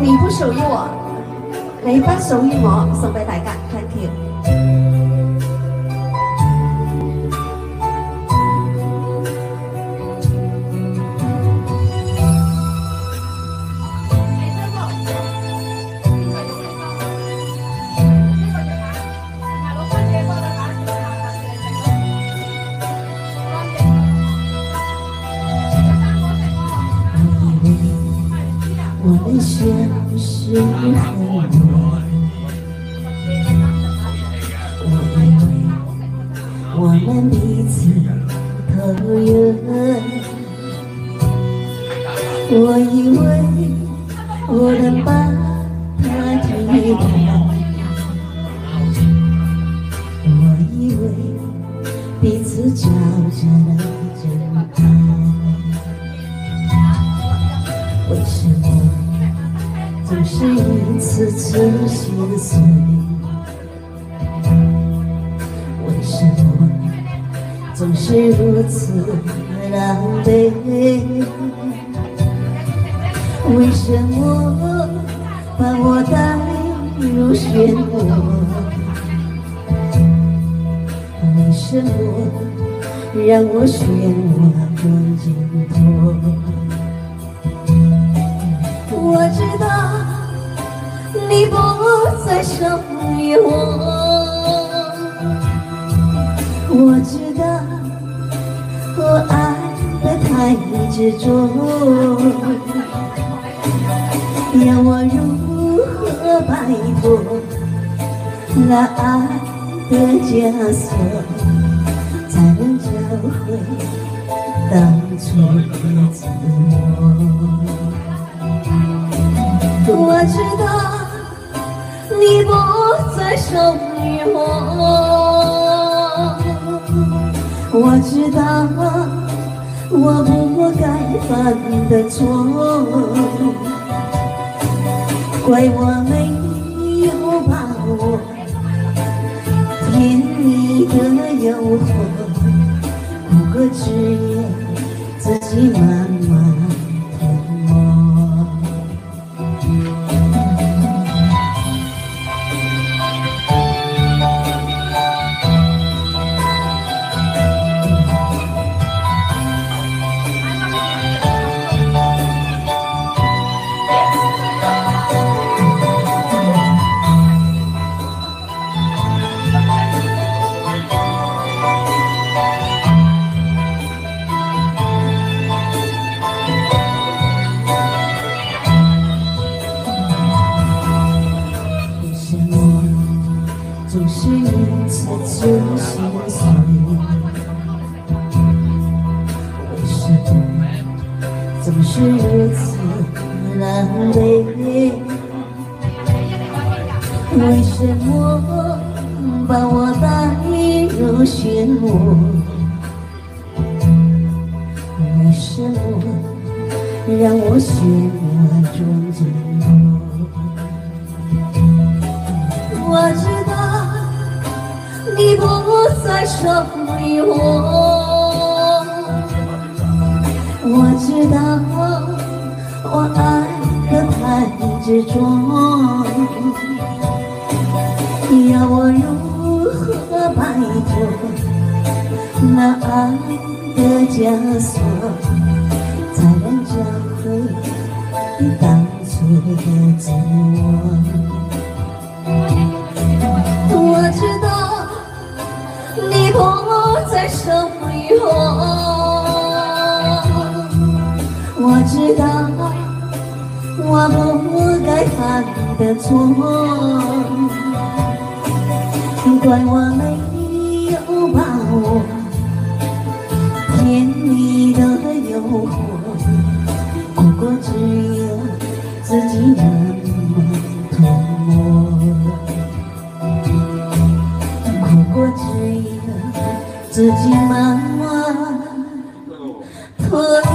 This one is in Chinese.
你不属于我，你不属于我，送俾大家，thank you。我们相识很晚，我以为我们彼此投缘，我以为我能把他替代，我以为彼此交织总是一次次心碎？为什么总是如此狼狈？为什么把我带入漩涡？为什么让我漩涡中尽头？我知道你不再属于我，我知道我爱的太执着，要我如何摆脱那爱的枷锁，才能找回当初的自我？我知你不再属于我，我知道我不该犯的错，怪我没有把握甜蜜的诱惑，不过只有自己慢慢是一次次心碎？为什么总是如此狼狈？为什么把我带入漩涡？为什么让我漩涡中尽头？我知你不再属于我，我知道我爱的太执着，要我如何摆脱那爱的枷锁，我，我知道我不该犯的错，怪我没有把握甜蜜的诱惑，不过只有自己慢慢吞没。不过只有自己慢慢吞